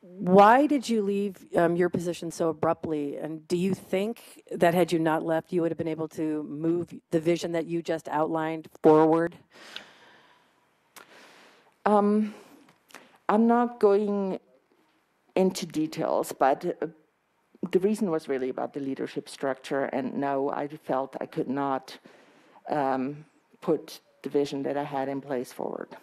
Why did you leave um, your position so abruptly? And do you think that had you not left, you would have been able to move the vision that you just outlined forward? Um, I'm not going into details, but uh, the reason was really about the leadership structure, and no, I felt I could not um, put the vision that I had in place forward.